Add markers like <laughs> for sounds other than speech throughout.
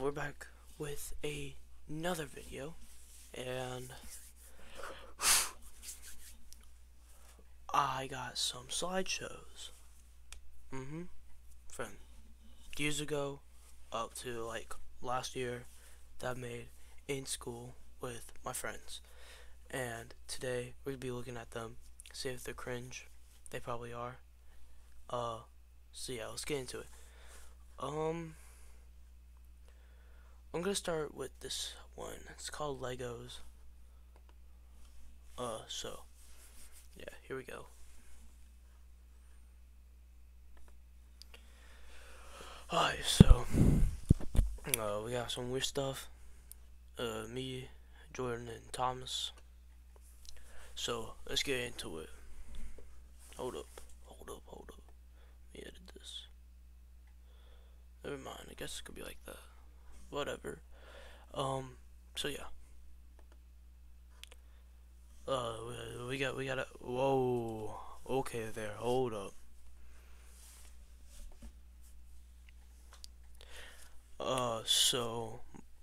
we're back with a, another video, and I got some slideshows. Mm-hmm. From years ago up to like last year that I made in school with my friends. And today we're gonna be looking at them, see if they're cringe. They probably are. Uh, so yeah, let's get into it. Um, I'm gonna start with this one. It's called Legos. Uh, so yeah, here we go. Alright, so uh, we got some weird stuff. Uh, me, Jordan, and Thomas. So let's get into it. Hold up, hold up, hold up. Let me edit this. Never mind. I guess it could be like that. Whatever. Um. So yeah. Uh, we- got we got a whoa. Okay, there. Hold up. Uh, so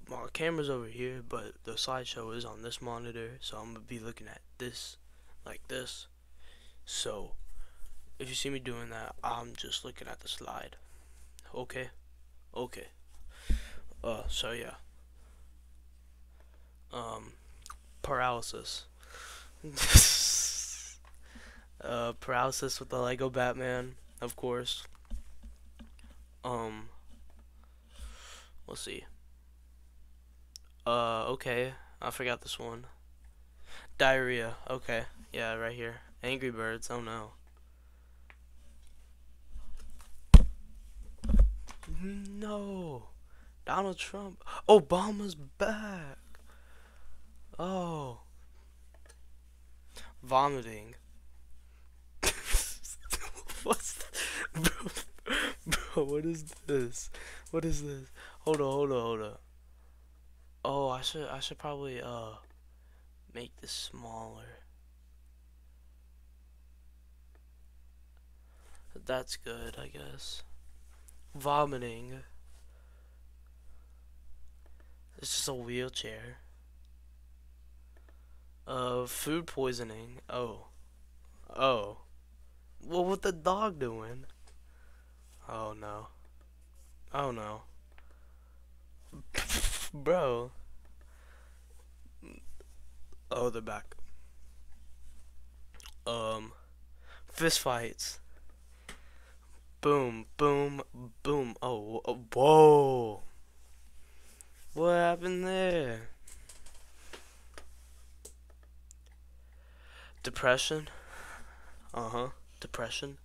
my camera's over here, but the slideshow is on this monitor, so I'm gonna be looking at this like this. So if you see me doing that, I'm just looking at the slide. Okay, okay. Uh, so yeah. Um, paralysis. <laughs> uh, paralysis with the Lego Batman, of course. Um, let's see. Uh, okay, I forgot this one. Diarrhea. Okay, yeah, right here. Angry Birds. Oh no. No. Donald Trump. Obama's back. Oh. Vomiting. <laughs> What's bro, bro, what is this? What is this? Hold on, hold on, hold on. Oh, I should I should probably uh make this smaller. That's good, I guess. Vomiting. It's just a wheelchair. Uh, food poisoning. Oh. Oh. Well, what the dog doing? Oh no. Oh no. <laughs> Bro. Oh, they're back. Um, fist fights. Boom, boom, boom. Oh, wh- whoa. What happened there? Depression. Uh huh. Depression.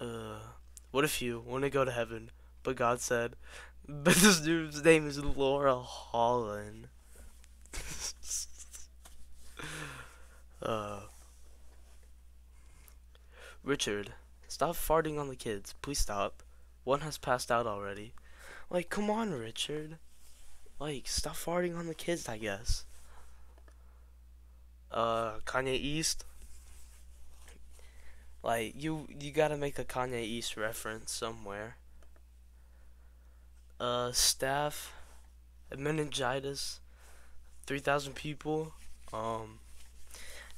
Uh, what if you want to go to heaven, but God said, <laughs> but this dude's name is Laura Holland. <laughs> uh, Richard, stop farting on the kids. Please stop. One has passed out already. Like, come on, Richard. Like, stop farting on the kids, I guess. Uh, Kanye East. Like, you you gotta make a Kanye East reference somewhere. Uh, staph, meningitis, three thousand people. Um,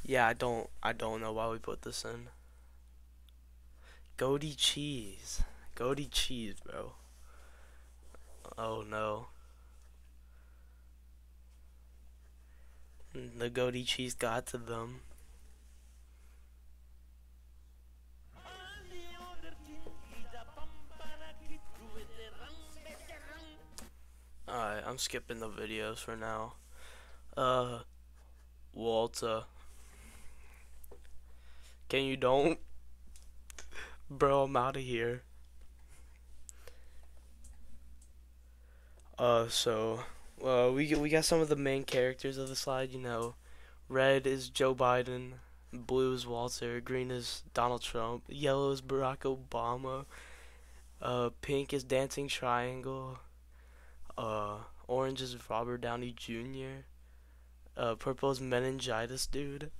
yeah, I don't I don't know why we put this in. Goaty cheese, goaty cheese, bro. Oh no. The goaty cheese got to them. Alright, I'm skipping the videos for now. Uh, Walter. Can you don't? <laughs> Bro, I'm out of here. Uh, so, uh, we we got some of the main characters of the slide. You know, red is Joe Biden, blue is Walter, green is Donald Trump, yellow is Barack Obama, uh, pink is Dancing Triangle, uh, orange is Robert Downey Jr., uh, purple is Meningitis Dude,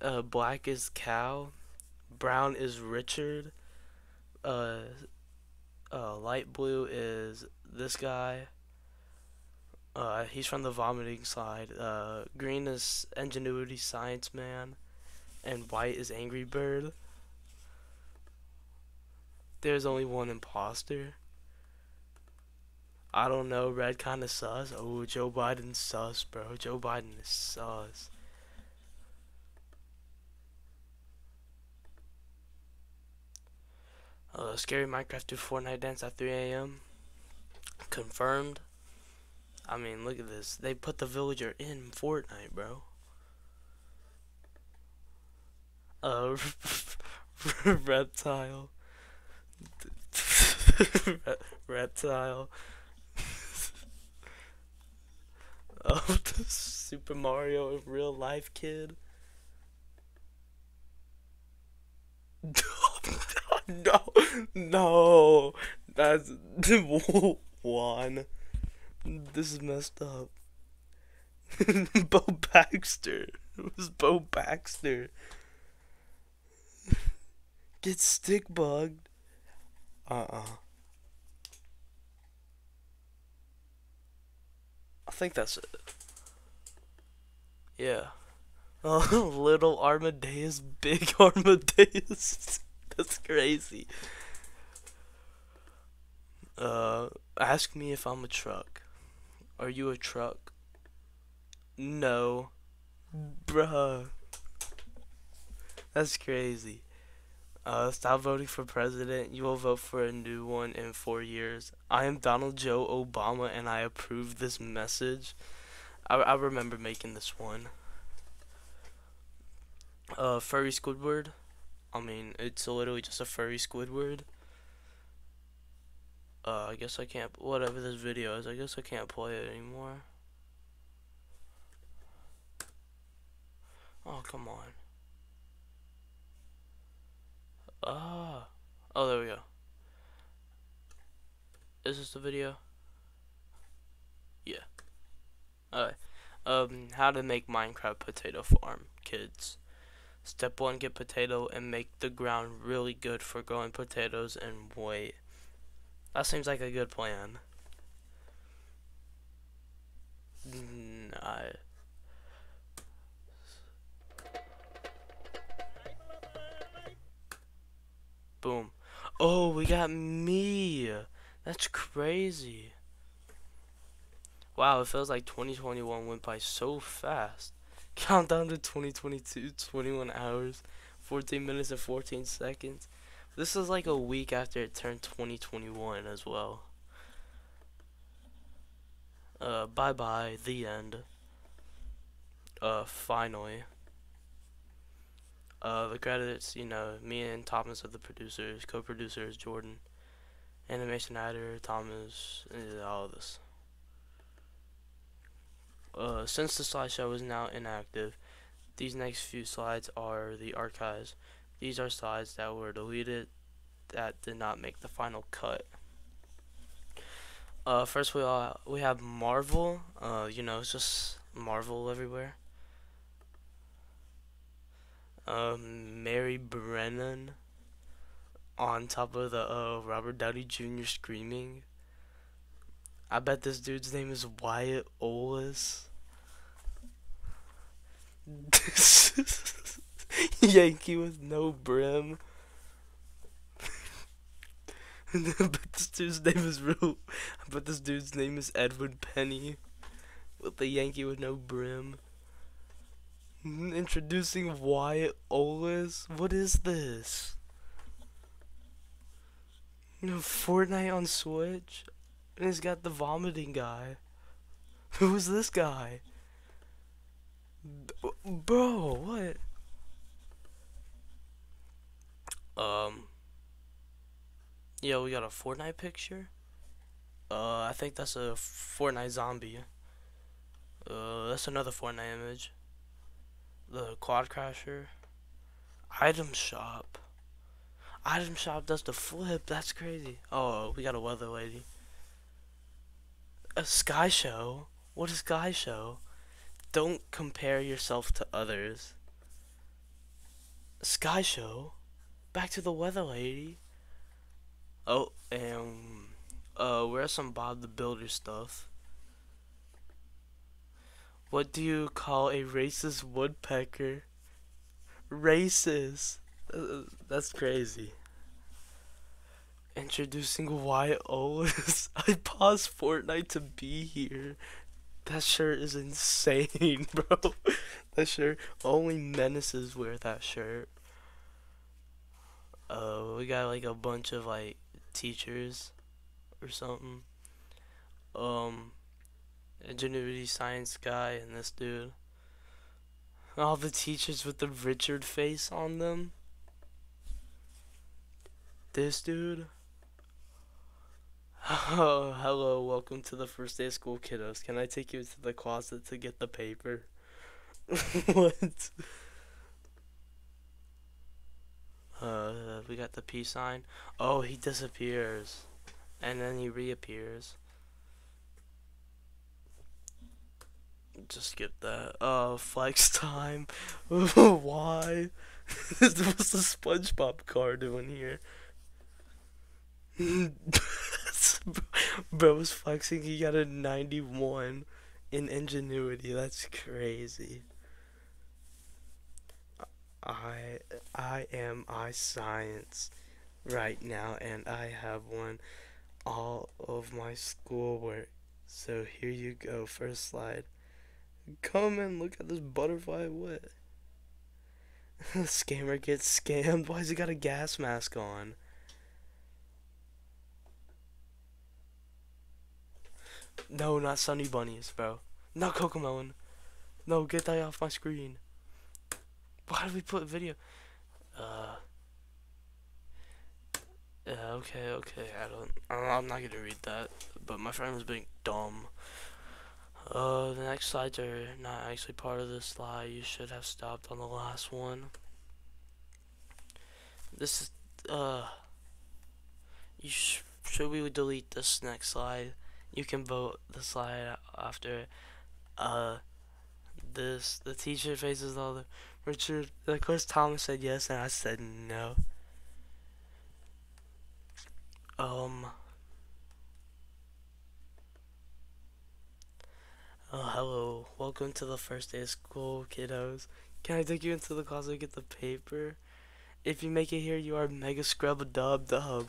uh, black is Cal, brown is Richard, uh, Uh, light blue is this guy. Uh, he's from the vomiting side. Uh, green is ingenuity science man, and white is angry bird. There's only one imposter. I don't know. Red kind of sus. Oh, Joe Biden sus, bro. Joe Biden is sus. Uh, scary Minecraft do Fortnite dance at 3 a.m. Confirmed. I mean, look at this. They put the villager in Fortnite, bro. Uh, <laughs> reptile. <laughs> reptile. <laughs> oh, the Super Mario in real life kid. no, no, that's one. This is messed up. <laughs> Bo Baxter. It was Bo Baxter. <laughs> Get stick bugged. Uh uh. I think that's it. Yeah. Oh, <laughs> little Armadeus, big Armadeus. That's crazy. Uh, ask me if I'm a truck. Are you a truck? No. Bruh. That's crazy. Uh, stop voting for president. You will vote for a new one in four years. I am Donald Joe Obama and I approve this message. I, I remember making this one. Uh, furry Squidward. I mean, it's literally just a furry Squidward. Uh, I guess I can't, whatever this video is, I guess I can't play it anymore. Oh, come on. Ah. Oh, there we go. Is this the video? Yeah. Alright. Um, how to make Minecraft potato farm, kids. Step 1, get potato and make the ground really good for growing potatoes and wait. That seems like a good plan. I... Boom. Oh, we got me. That's crazy. Wow, it feels like 2021 went by so fast. Countdown to 2022, 21 hours, 14 minutes and 14 seconds. This is like a week after it turned 2021 as well. Uh, bye bye, the end. Uh, finally. Uh, the credits, you know, me and Thomas are the producers, co-producers, Jordan, animation editor, Thomas, and all of this. Uh, since the slideshow is now inactive, these next few slides are the archives. These are slides that were deleted that did not make the final cut. Uh, first we all we have Marvel. Uh, you know, it's just Marvel everywhere. Um, Mary Brennan on top of the uh, Robert Downey Jr. screaming. I bet this dude's name is Wyatt Ollis. <laughs> <laughs> <laughs> Yankee with no brim. <laughs> but this dude's name is real. But this dude's name is Edward Penny, with the Yankee with no brim. Introducing Wyatt Ollis. What is this? Fortnite on Switch, and he's got the vomiting guy. <laughs> Who is this guy? B bro, what? Um. Yeah, we got a Fortnite picture. Uh, I think that's a Fortnite zombie. Uh, that's another Fortnite image. The quad crasher. Item shop. Item shop does the flip. That's crazy. Oh, we got a weather lady. A sky show. What is sky show? Don't compare yourself to others. Sky show. Back to the weather lady. Oh, and uh, where's some Bob the Builder stuff? What do you call a racist woodpecker? Racist. Uh, that's crazy. Introducing Wyatt Olis. <laughs> I paused Fortnite to be here. That shirt is insane, <laughs> bro. that shirt. Only menaces wear that shirt. Uh, we got like a bunch of like teachers or something. Um, ingenuity science guy and this dude. All the teachers with the Richard face on them. This dude. <laughs> Oh, hello, welcome to the first day of school, kiddos. Can I take you to the closet to get the paper? <laughs> what? Uh, we got the peace sign. Oh, he disappears. And then he reappears. Just skip that. Uh, flex time. <laughs> Why? <laughs> What's the SpongeBob car doing here? <laughs> Bro was flexing. He got a 91 in ingenuity. That's crazy. I I am I science right now, and I have won all of my schoolwork. So here you go. First slide. Come and look at this butterfly. What? <laughs> Scammer gets scammed. Why's he got a gas mask on? No, not Sunny Bunnies, bro. Not Cocomelon. No, get that off my screen. Why did we put video? Uh. Yeah, okay, okay. I don't. I'm not gonna read that. But my friend was being dumb. Uh, the next slides are not actually part of this slide. You should have stopped on the last one. This is, uh, you sh should we delete this next slide? You can vote the slide after, uh, this, the teacher faces all the, Richard, of course Thomas said yes and I said no. Um, Oh, hello. Welcome to the first day of school, kiddos. Can I take you into the closet and get the paper? If you make it here, you are mega scrub dub dub.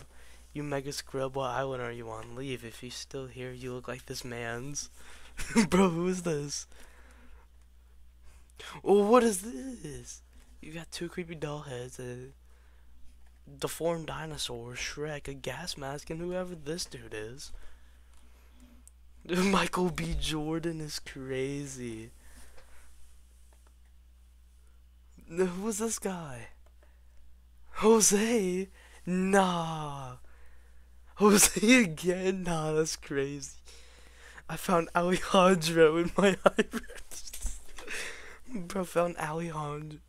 You mega scrub, what island are you on? Leave. If you still here, you look like this man's. <laughs> Bro, who is this? Oh, what is this? You got two creepy doll heads, a deformed dinosaur, Shrek, a gas mask, and whoever this dude is. <laughs> Michael B. Jordan is crazy. Who was this guy? Jose? Nah. Jose again? Nah, that's crazy. I found Alejandro in my <laughs> library. <laughs> Bro, found Alejandro,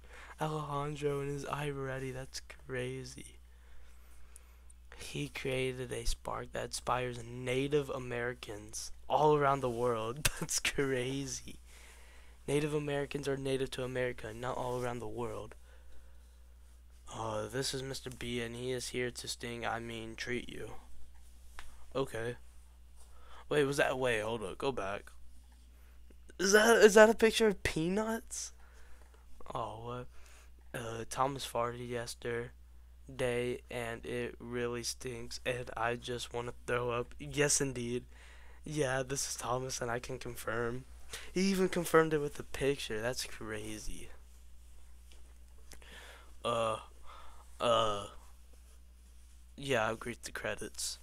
Alejandro in his iReady. That's crazy. He created a spark that inspires Native Americans all around the world. <laughs> That's crazy. Native Americans are native to America, not all around the world. Uh, this is Mr. B, and he is here to sting, I mean, treat you. Okay. Wait, was that, wait, hold up, go back. Is that, is that a picture of peanuts? Oh, what? Uh, Thomas farted yesterday, and it really stinks, and I just want to throw up. Yes, indeed. Yeah, this is Thomas, and I can confirm. He even confirmed it with the picture. That's crazy. Uh, uh, yeah, I agree the credits.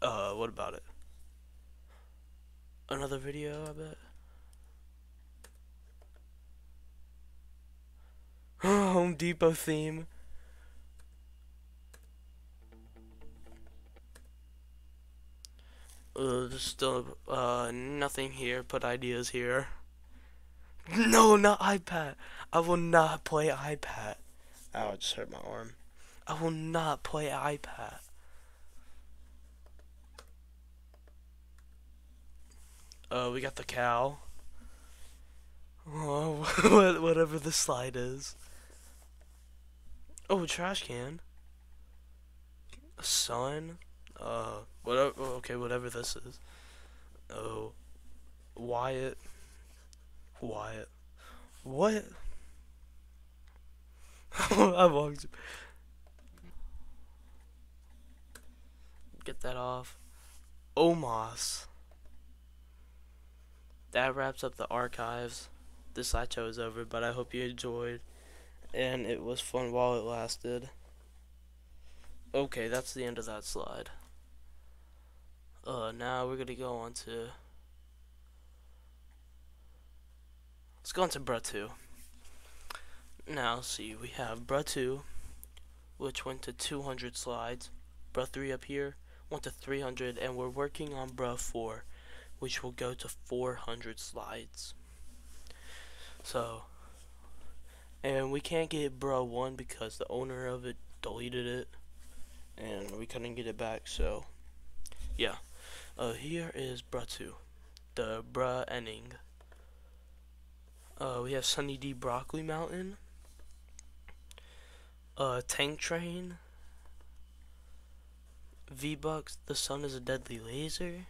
Uh, what about it? Another video, I bet. <gasps> Home Depot theme. Uh, there's still uh, nothing here. Put ideas here. No, not iPad. I will not play iPad. Ow, I just hurt my arm. I will not play iPad. Uh, we got the cow. <laughs> Oh, whatever the slide is. Oh, trash can. Sun. Uh, whatever. Okay, whatever this is. Oh, Wyatt. Wyatt. What? <laughs> I walked. Get that off. Omos. That wraps up the archives. This slideshow is over, but I hope you enjoyed. And it was fun while it lasted. Okay, that's the end of that slide. Uh, now we're gonna go on to. Let's go on to Bruh 2. Now, see, we have Bruh 2, which went to 200 slides. Bruh 3 up here went to 300, and we're working on Bruh 4, which will go to 400 slides. So, and we can't get Bruh 1 because the owner of it deleted it, and we couldn't get it back, so, yeah. Uh, here is Bruh 2, the Bra ending. Uh, we have Sunny D Broccoli Mountain, uh, Tank Train, V-Bucks, The Sun is a Deadly Laser,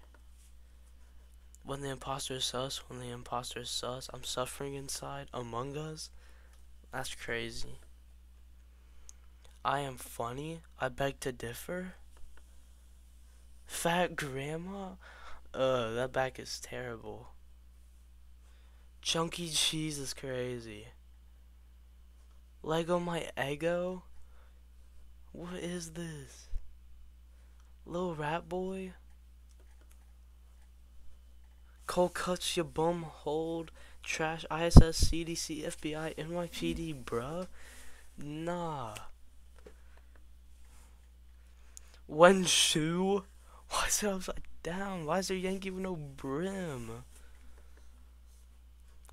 When the Imposter is Sus, When the Imposter is Sus, I'm Suffering Inside, Among Us, that's crazy. I am funny, I beg to differ. Fat Grandma, uh, that back is terrible. Chunky cheese is crazy. Lego my ego? What is this? Little rat boy? Cole cuts your bum hold. Trash ISS CDC FBI NYPD mm. bruh? Nah. One shoe? <laughs> Why is it upside down? Why is there Yankee with no brim?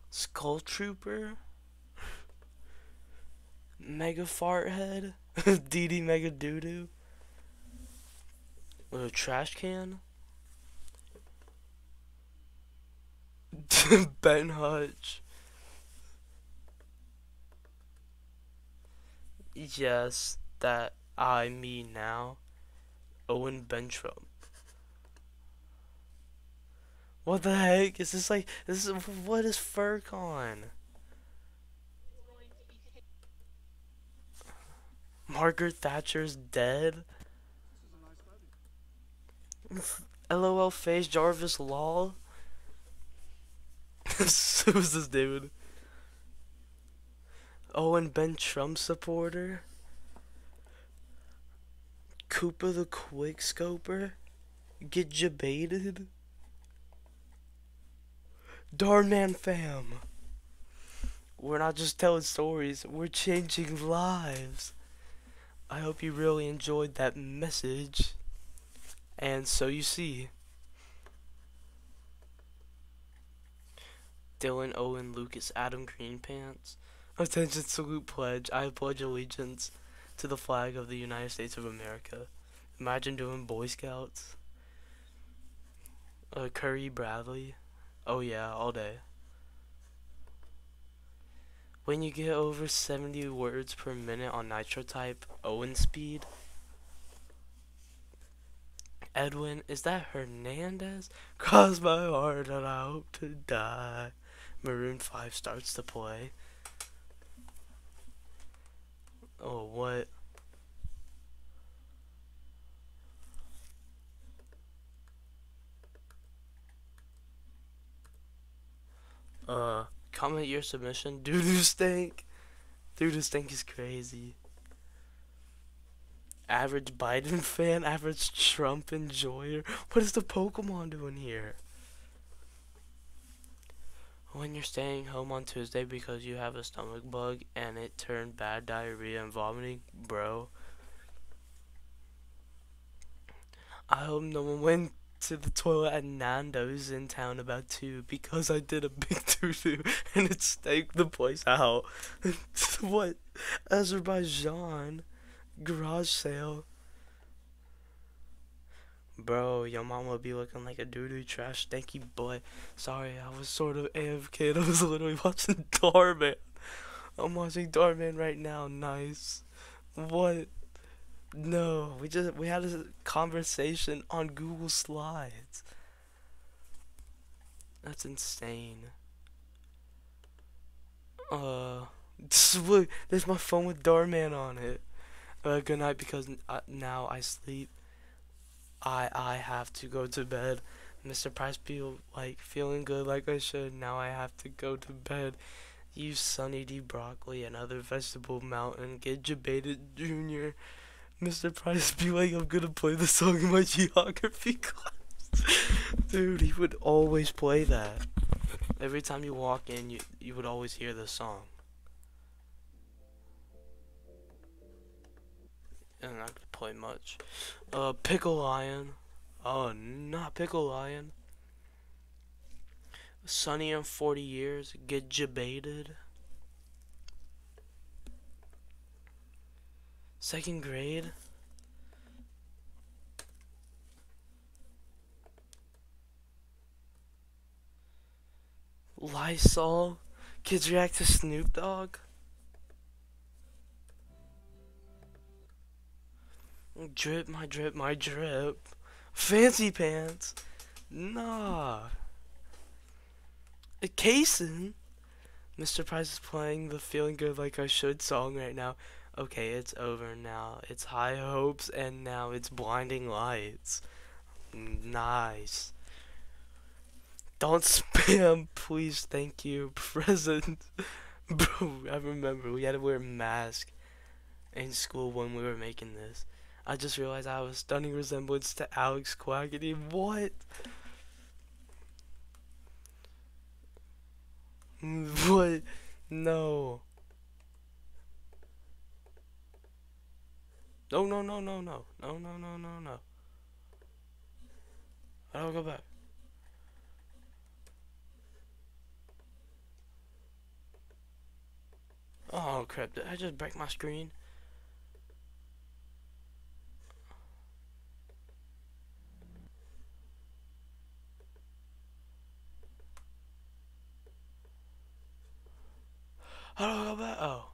Skull Trooper, <laughs> Mega Fart Head, <laughs> DD Mega Doodoo, with a trash can, <laughs> Ben Hutch. Yes, that I me now, Owen Bentrum. What the heck? Is this like this is what is Furcon? Margaret Thatcher's dead. LOL face Jarvis Law. <laughs> Who's this dude? Oh, and Ben Trump supporter. Koopa the Quick Scoper. Get Darn man, fam. We're not just telling stories, we're changing lives. I hope you really enjoyed that message. And so you see. Dylan Owen Lucas Adam Green Pants. Attention salute pledge. I pledge allegiance to the flag of the United States of America. Imagine doing Boy Scouts. Uh, Curry Bradley. Oh yeah, all day. When you get over 70 words per minute on Nitro type Owen speed. Edwin, is that Hernandez? Cross my heart and I hope to die. Maroon 5 starts to play. Oh, what? Uh, comment your submission. <laughs> Doo doo stank. Doo doo stank is crazy. Average Biden <laughs> fan, average Trump enjoyer. What is the Pokemon doing here? When you're staying home on Tuesday because you have a stomach bug and it turned bad diarrhea and vomiting, bro. I hope no one went to the toilet at Nando's in town about two because I did a big <laughs> doo doo and it staked the place out. <laughs> what? Azerbaijan garage sale. Bro, your mama be looking like a doo doo trash stanky boy. Sorry, I was sort of AFK. I was <laughs> literally watching <laughs> Darman. I'm watching Darman right now. Nice. What? No, we just we had a conversation on Google Slides. That's insane. Uh, <laughs> look, there's my phone with Darman on it. Uh, good night because uh, now I sleep. I I have to go to bed. Mr. Price be like feeling good like I should. Now I have to go to bed. You Sunny D broccoli and other vegetable mountain. Get Jebaited Junior. Mr. Price be like I'm gonna play the song in my geography <laughs> class. Dude, he would always play that. Every time you walk in, you you would always hear the song. I'm not gonna play much. Uh, Pickle Lion. Oh, not Pickle Lion. Sunny in 40 years. Get jebaited. Second grade. Lysol. Kids react to Snoop Dogg. Drip, my drip, my drip. Fancy pants. Nah. A Kason. Mr. Price is playing the Feeling Good Like I Should song right now. Okay, it's over now. It's High Hopes and now it's Blinding Lights. Nice. Don't <laughs> spam, please. Thank you. <laughs> Present. Bro, I remember we had to wear a mask in school when we were making this. I just realized I have a stunning resemblance to Alex Quackity. What? <laughs> What? No. No, no, no, no, no. No, no, no, no, no. I don't go back. Oh crap, did I just break my screen? How do I go back? Oh.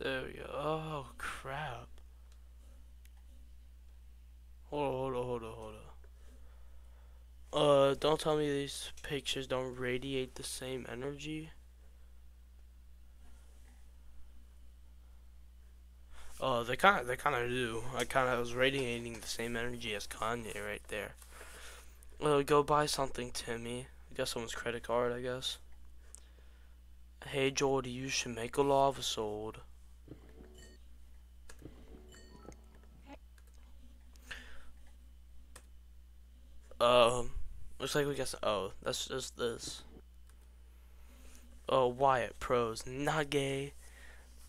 There we go. Oh, crap. Hold on, hold on, hold on, hold on. Uh, don't tell me these pictures don't radiate the same energy. Oh, they kind of, they kind of do. I kind of was radiating the same energy as Kanye right there. Well, go buy something, Timmy. I got someone's credit card, I guess. Hey, Jordy, you should make a lava sword. Um, looks like we got. Some, oh, that's just this. Oh, Wyatt pros, not gay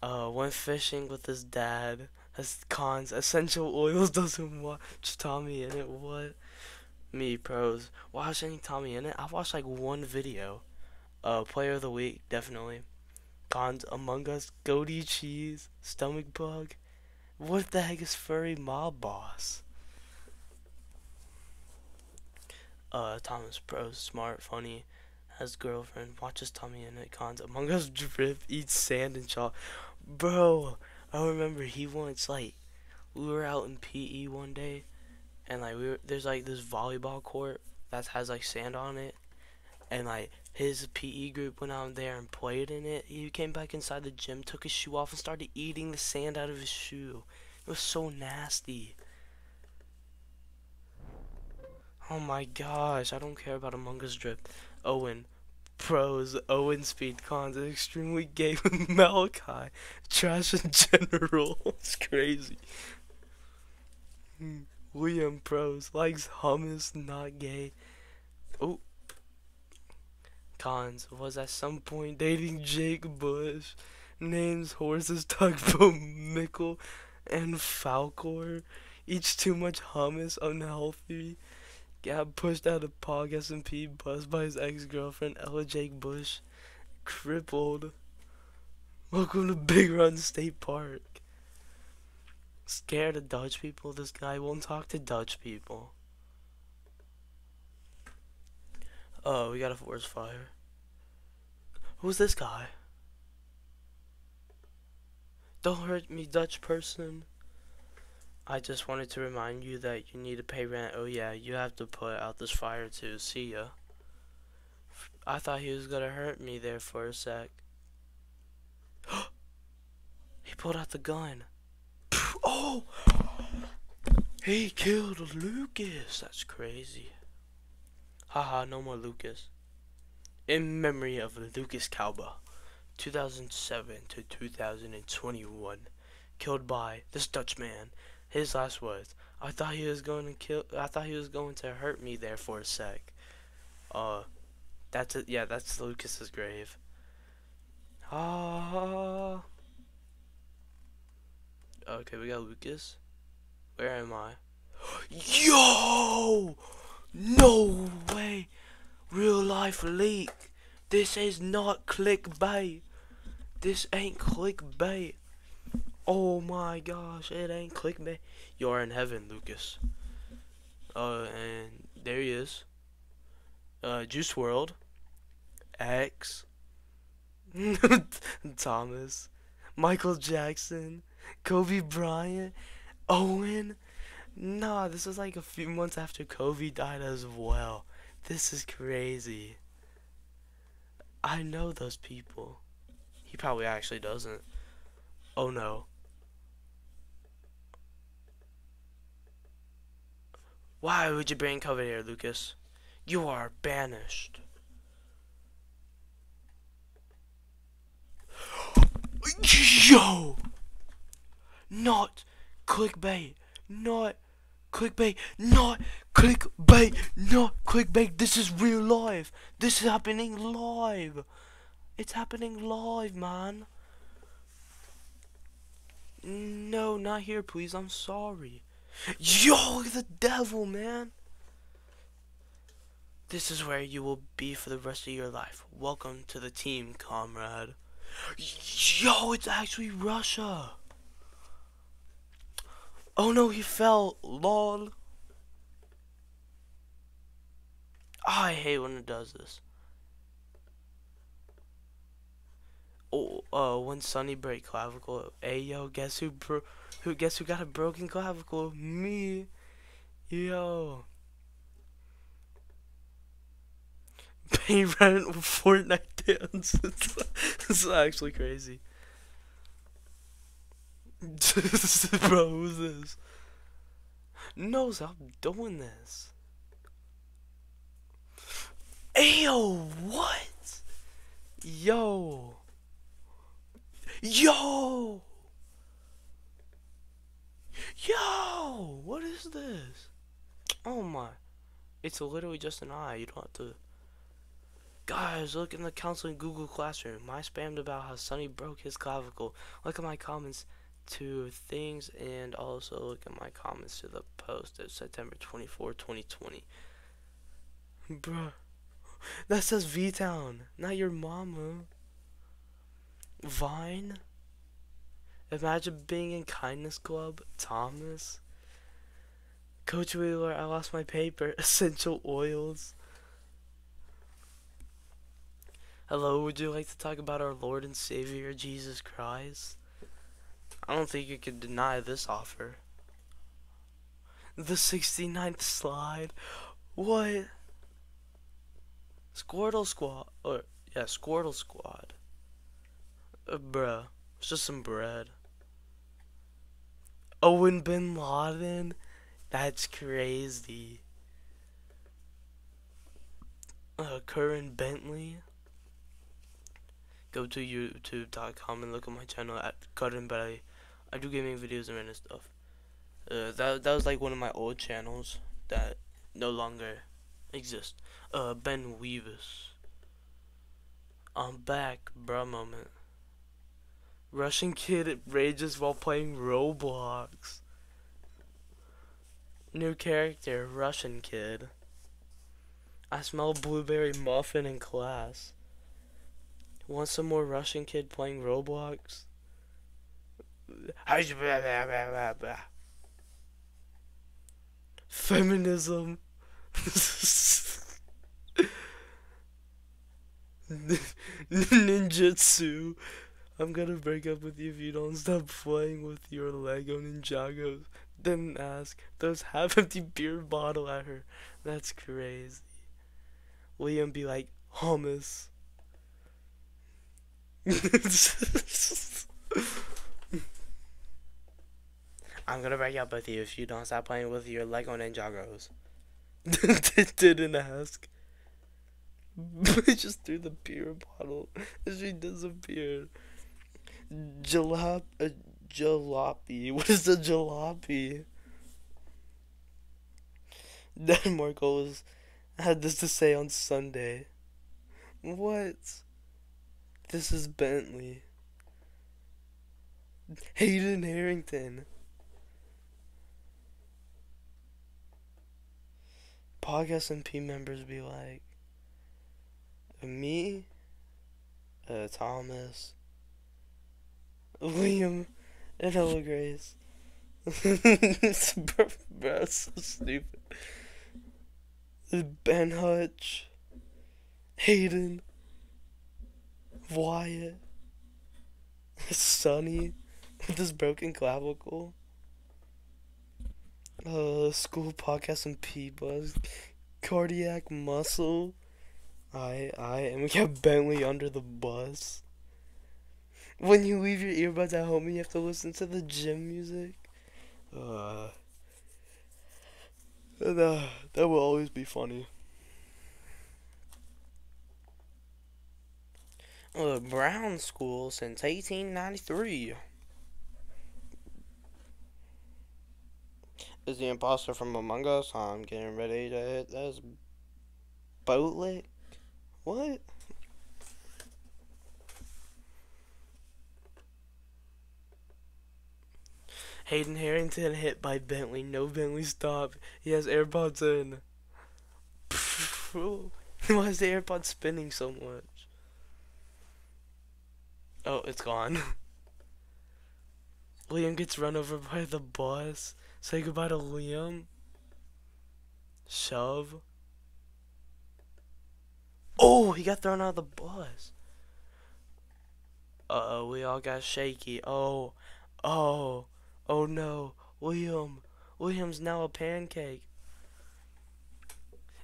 uh, went fishing with his dad. Has cons. Essential oils <laughs> doesn't watch TommyInnit. What? Me pros. watch any TommyInnit. I watched like one video. Uh, player of the week definitely. Cons Among Us, Goaty Cheese, Stomach Bug. What the heck is furry mob boss? Uh, Thomas Pros, smart, funny, has girlfriend, watches TommyInnit. Cons Among Us drip, eats sand and chalk. Bro, I remember he once like we were out in PE one day, and like we were there's like this volleyball court that has like sand on it, and like his PE group went out there and played in it. He came back inside the gym, took his shoe off, and started eating the sand out of his shoe. It was so nasty. Oh my gosh, I don't care about Among Us drip. Owen, pros, Owen speed cons, extremely gay <laughs> with Malachi, trash in general. <laughs> it's crazy. Hmm, William pros likes hummus, not gay. Oh. Cons was at some point dating Jake Bush. Names horses Tugboat Mickle and Falcor. Each too much hummus, unhealthy got pushed out of Pog SMP, buzzed by his ex-girlfriend Ella Jake Bush, crippled. Welcome to Big Run State Park. Scared of Dutch people, this guy won't talk to Dutch people. Oh, we got a forest fire. Who's this guy? Don't hurt me, Dutch person. I just wanted to remind you that you need to pay rent. Oh yeah, you have to put out this fire too. See ya. I thought he was gonna hurt me there for a sec. <gasps> he pulled out the gun. <laughs> Oh! He killed Lucas. That's crazy. Haha, no more Lucas. In memory of Lucas Calba, 2007 to 2021, killed by this Dutch man. His last words. I thought he was going to kill. I thought he was going to hurt me there for a sec. Uh, that's it. Yeah, that's Lucas's grave. Ah. Okay, we got Lucas. Where am I? <gasps> Yo! No way! Real life leak. This is not clickbait. This ain't clickbait. Oh my gosh, it ain't clickbait. You're in heaven, Lucas. Uh, and there he is. Uh, Juice WRLD. X. <laughs> Thomas. Michael Jackson. Kobe Bryant. Owen. Nah, this was like a few months after Kobe died as well. This is crazy. I know those people. He probably actually doesn't. Oh no. Why would you bring Kobe here, Lucas? You are banished. <gasps> Yo! Not clickbait. Not clickbait. Not clickbait. Not clickbait. This is real life. This is happening live. It's happening live, man. No, not here, please. I'm sorry. Yo, the devil, man. This is where you will be for the rest of your life. Welcome to the team, comrade. Yo, it's actually Russia. Oh no, he fell. Lol. Oh, I hate when it does this. Oh, uh, when Sunny break clavicle. Hey, yo, guess who bro who guess who got a broken clavicle? Me. Yo. Pay <laughs> rent with Fortnite dance. <laughs> it's actually crazy. <laughs> Bro, who's this? No, stop doing this. Ayo, what? Yo. Yo. Yo, what is this? Oh my. It's literally just an eye. You don't have to. Guys, look in the counseling Google Classroom. I spammed about how Sunny broke his clavicle. Look at my comments to things and also look at my comments to the post of September 24, 2020. Bruh. That says V-Town, not your mama. Vine? Imagine being in Kindness Club, Thomas. Coach Wheeler, I lost my paper. <laughs> Essential oils. Hello, would you like to talk about our Lord and Savior Jesus Christ? I don't think you can deny this offer. The 69th slide? What? Squirtle Squad. Or, yeah, Squirtle Squad. Uh, bruh. It's just some bread. Owen Bin Laden? That's crazy. Uh, Curran Bentley? Go to youtube.com and look at my channel at Curran Bentley. I do gaming videos and random stuff. Uh, that, that was like one of my old channels that no longer exist. Uh, Ben Weavis. I'm back, bruh moment. Russian kid rages while playing Roblox. New character, Russian kid. I smell blueberry muffin in class. Want some more Russian kid playing Roblox? Feminism. <laughs> Ninjutsu. I'm gonna break up with you if you don't stop playing with your Lego Ninjagos. Then ask, Those half <laughs> empty beer bottle at her. That's crazy. William be like, hummus. <laughs> I'm gonna break up with you if you don't stop playing with your Lego Ninjagos. <laughs> Didn't ask. We just threw the beer bottle and she disappeared. Jalop, uh, jalopy. <laughs> What is the jalopy? Then Marcos had this to say on Sunday. What? This is Bentley. Hayden Harrington. Podcast MP members be like, me, uh, Thomas, William, and Ella Grace. <laughs> bro, so stupid. Ben Hutch, Hayden, Wyatt, Sonny with his broken clavicle. Uh, school podcast and P Buzz, cardiac muscle. I, I, and we got Bentley under the bus. When you leave your earbuds at home and you have to listen to the gym music. Uh, that, that will always be funny. Uh, Brown School since 1893. Is the imposter from Among Us? I'm getting ready to hit this boatlick. What? Hayden Harrington hit by Bentley. No Bentley stop. He has AirPods in. <laughs> Why is the AirPod spinning so much? Oh, it's gone. <laughs> Liam gets run over by the bus. Say goodbye to Liam. Shove. Oh, he got thrown out of the bus. Uh oh, we all got shaky. Oh, oh, oh no. William. William's now a pancake.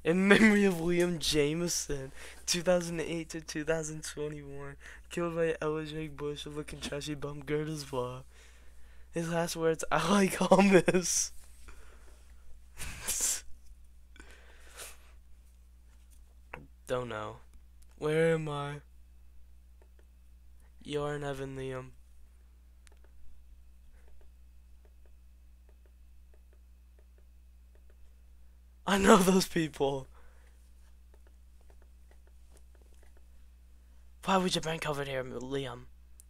In memory of William Jameson, 2008 to 2021, killed by Elijah Bush of a trashy bum Gertisville. His last words, I like hummus. <laughs> Don't know. Where am I? You're in heaven, Liam. I know those people. Why would you bring covered here, Liam?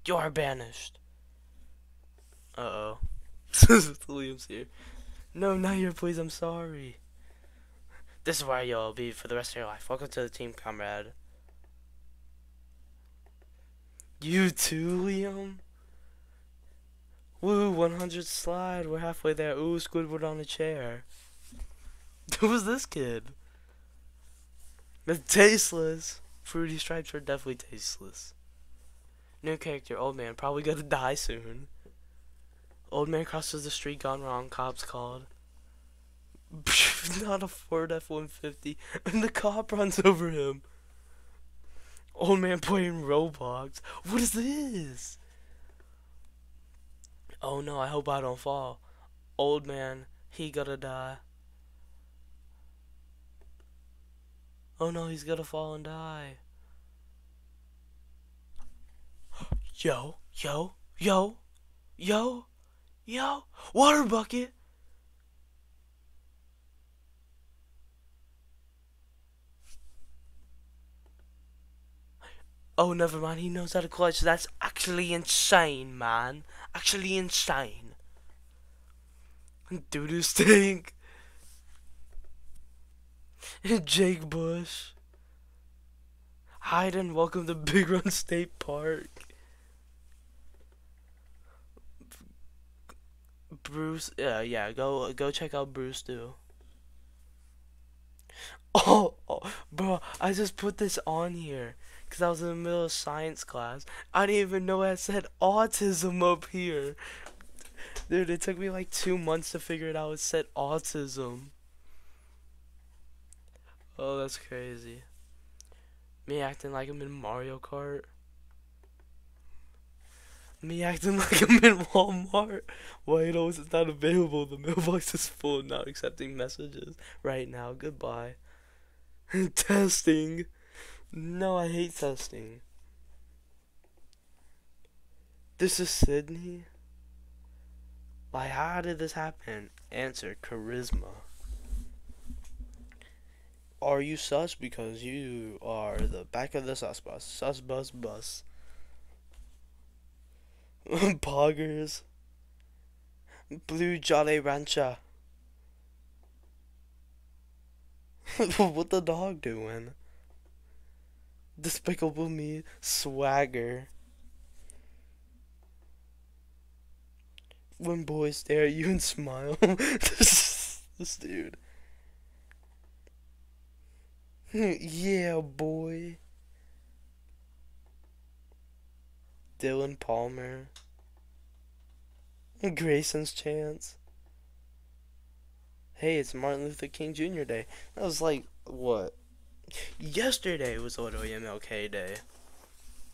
You are banished. Uh oh. <laughs> Liam's here. No, not here, please. I'm sorry. This is where you'll be for the rest of your life. Welcome to the team, comrade. You too, Liam? Woo, 100 slide. We're halfway there. Ooh, Squidward on a chair. <laughs> Who was this kid? It's tasteless. Fruity stripes are definitely tasteless. New character, old man, probably gonna <laughs> die soon. Old man crosses the street gone wrong, cops called. <laughs> not a Ford F-150, and the cop runs over him. Old man playing Roblox. What is this? Oh no, I hope I don't fall. Old man, he gotta die. Oh no, he's gonna fall and die. Yo, yo, yo, yo, yo, water bucket. Oh, never mind. He knows how to clutch. That's actually insane, man. Actually insane. <laughs> Doo doo stink. <laughs> Jake Bush. Hi and welcome to Big Run State Park. Bruce, yeah, yeah, go go check out Bruce too. <laughs> Oh, oh, bro, I just put this on here. Because I was in the middle of science class. I didn't even know I said autism up here. Dude, it took me like two months to figure it out. It said autism. Oh, that's crazy. Me acting like I'm in Mario Kart. Me acting <laughs> like I'm in Walmart. Wait, oh, it's not available. The mailbox is full. Not accepting messages right now. Goodbye. <laughs> testing. No, I hate testing. This is Sydney. Like, how did this happen? Answer: charisma. Are you sus? Because you are the back of the sus bus. Sus bus bus. <laughs> Poggers. Blue Jolly Rancher. <laughs> what the dog doing? Despicable Me Swagger. When boys stare at you and smile. <laughs> this, this dude. <laughs> yeah, boy. Dylan Palmer. Grayson's chance. Hey, it's Martin Luther King Jr. Day. That was like, what? Yesterday was literally MLK Day.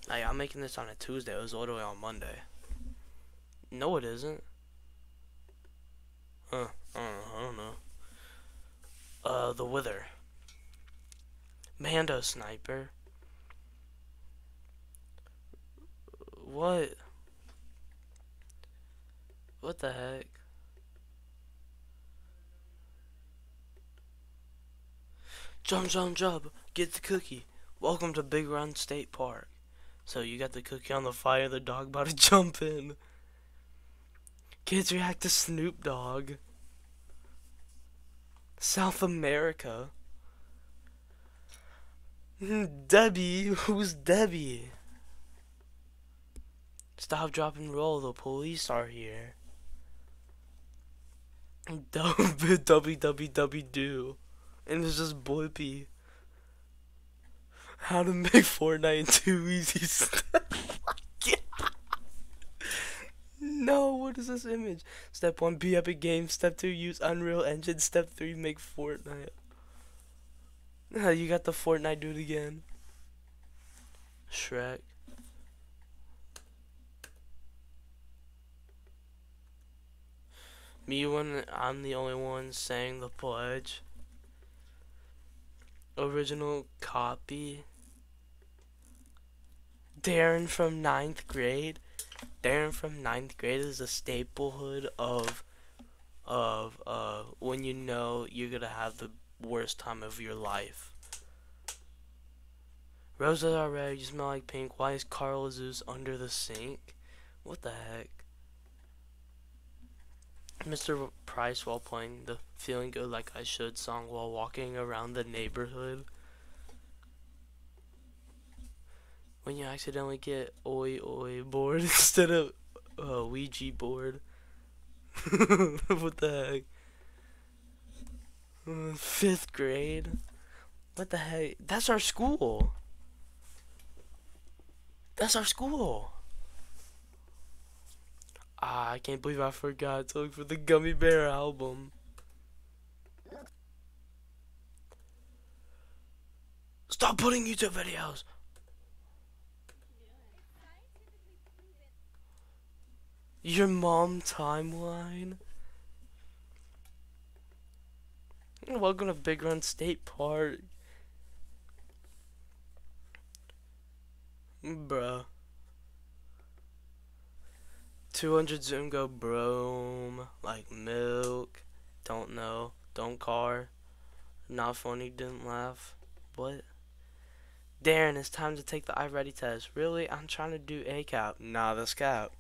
Like, I'm making this on a Tuesday. It was literally on Monday. No, it isn't. Huh. I don't know. I don't know. Uh, The Wither. Mando Sniper. What? What the heck? Jump, jump, jump. Get the cookie. Welcome to Big Run State Park. So you got the cookie on the fire, the dog about to <laughs> jump in. Kids react to Snoop Dogg. South America. Debbie? Who's Debbie? Stop, drop, and roll. The police are here. www do. And it's just Blippi. How to make Fortnite in two easy steps. <laughs> no, what is this image? Step 1, be Epic Games. Step 2, use Unreal Engine. Step 3, make Fortnite. <laughs> you got the Fortnite dude again. Shrek. Me when I'm the only one saying the pledge. Original copy. Darren from ninth grade. Darren from ninth grade is a staplehood of of uh when you know you're gonna have the worst time of your life. Roses are red, you smell like pink. Why is Carl Zeus under the sink? What the heck? Mr. Price while playing the Feeling Good Like I Should song while walking around the neighborhood. When you accidentally get oi oi board <laughs> instead of uh, Ouija board. <laughs> what the heck? Fifth grade? What the heck? That's our school. That's our school. Ah, I can't believe I forgot to look for the Gummy Bear album. Stop putting YouTube videos! Your mom timeline? Welcome to Big Run State Park. Bruh. 200 zoom go brome, like milk, don't know, don't car, not funny, didn't laugh, what? Darren, it's time to take the iReady test. Really? I'm trying to do a cap. Nah, that's cap.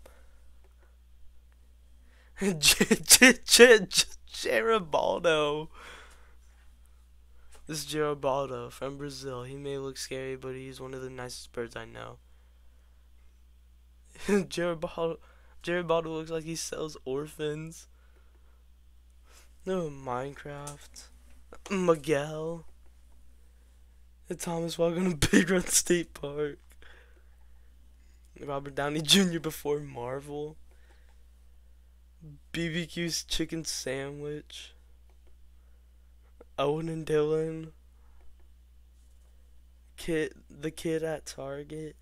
Geribaldo. This is Geribaldo from Brazil. He may look scary, but he's one of the nicest birds I know. <laughs> Geribaldo. Geribaldo looks like he sells orphans. No, Minecraft. Miguel. And Thomas walking <laughs> on Big Red State Park. Robert Downey Jr. before Marvel. BBQ's chicken sandwich. Owen and Dylan. Kid, the kid at Target.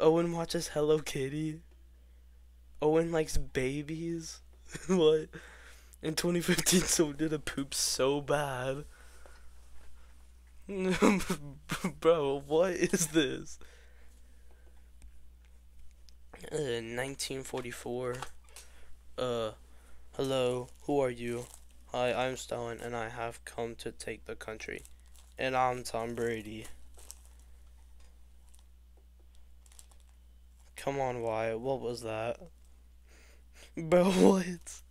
Owen watches Hello Kitty. Owen likes babies. <laughs> what? In 2015, <laughs> someone did a poop so bad. <laughs> Bro, what is this? Uh, 1944. Uh, hello, who are you? Hi, I'm Stalin, and I have come to take the country. And I'm Tom Brady. Come on, Wyatt, what was that? <laughs> Bro, what?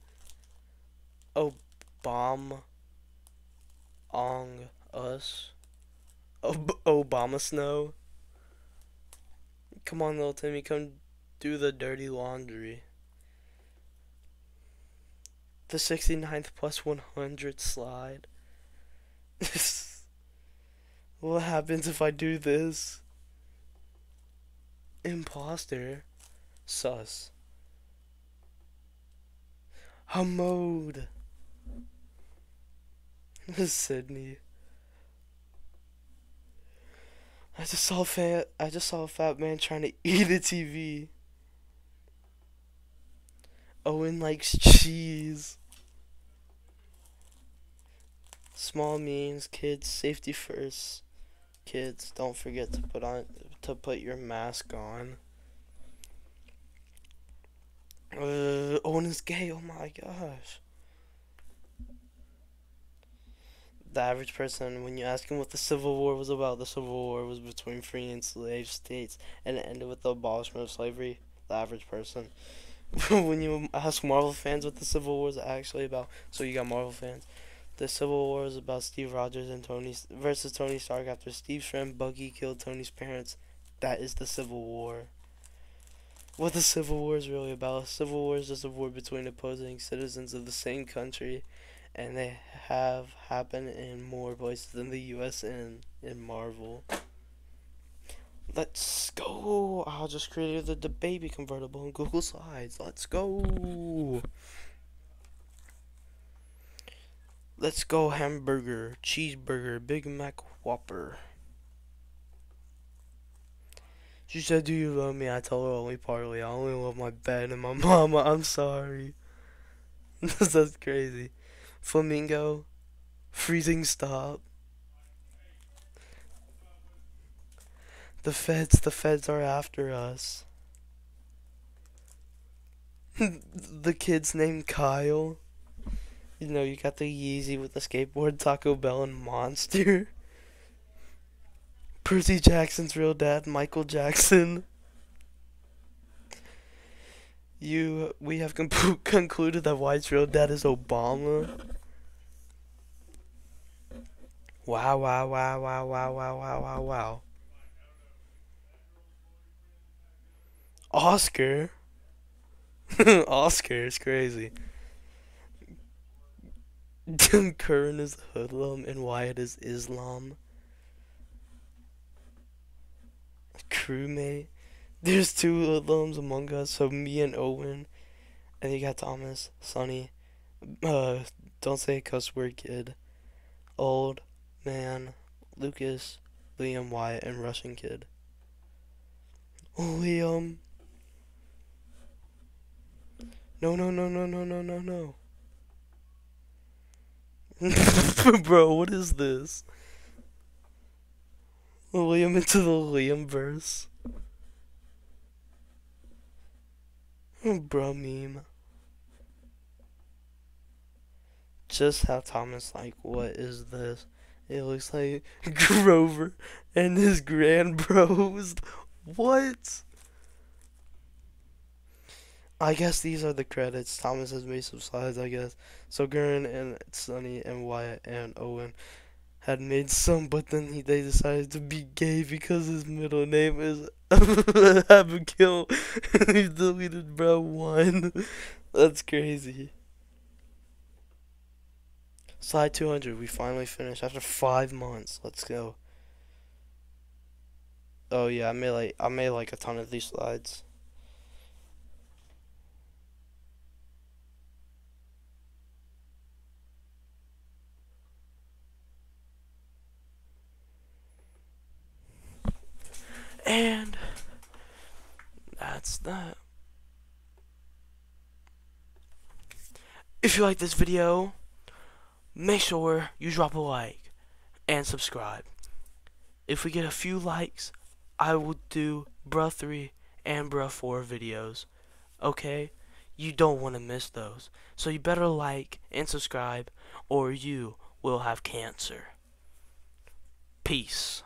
Oh, bomb on us? Ob Obama snow? Come on, little Timmy, come do the dirty laundry. The 69th plus 100 slide. <laughs> what happens if I do this? Imposter. Sus. Hammode. <laughs> Sydney. I just saw a fat. I just saw a fat man trying to <laughs> eat a TV. Owen likes cheese. Small means kids safety first. Kids, don't forget to put on to put your mask on. Uh, Owen is gay. Oh my gosh. The average person, when you ask him what the Civil War was about, the Civil War was between free and slave states, and it ended with the abolishment of slavery. The average person. <laughs> when you ask Marvel fans what the Civil War is actually about, so you got Marvel fans. The Civil War is about Steve Rogers and Tony versus Tony Stark after Steve's friend Bucky killed Tony's parents. That is the Civil War. What the Civil War is really about? Civil War is just a war between opposing citizens of the same country, and they have happened in more places than the U.S. and in Marvel. Let's go. I'll just create the, the baby convertible in Google Slides. Let's go. Let's go hamburger, cheeseburger, Big Mac Whopper. She said, do you love me? I told her only partly. I only love my bed and my <laughs> mama. I'm sorry. <laughs> That's crazy. Flamingo. Freezing stop. The feds, the feds are after us. <laughs> the kid's named Kyle. You know, you got the Yeezy with the skateboard, Taco Bell, and Monster. <laughs> Percy Jackson's real dad, Michael Jackson. You, we have <laughs> concluded that White's real dad is Obama. Wow, wow, wow, wow, wow, wow, wow, wow, wow. Oscar. <laughs> Oscar is crazy. <laughs> Curran is hoodlum and Wyatt is Islam. Crewmate. There's two hoodlums among us, so me and Owen. And you got Thomas, Sonny. Uh, don't say cuss word, kid. Old man, Lucas, Liam, Wyatt, and Russian kid. Liam. No, no, no, no, no, no, no, no. <laughs> Bro, what is this? Liam into the Liam verse. <laughs> Bro meme. Just how Thomas like, what is this? It looks like <laughs> Grover and his grand bros. What? I guess these are the credits. Thomas has made some slides, I guess. So Curran and Sonny and Wyatt and Owen had made some, but then he, they decided to be gay because his middle name is <laughs> Abigail. <laughs> he deleted bro one. <laughs> That's crazy. Slide 200. We finally finished after five months. Let's go. Oh yeah, I made like I made like a ton of these slides. And that's that. If you like this video, make sure you drop a like and subscribe. If we get a few likes, I will do Bruh 3 and Bruh 4 videos. Okay? You don't want to miss those. So you better like and subscribe or you will have cancer. Peace.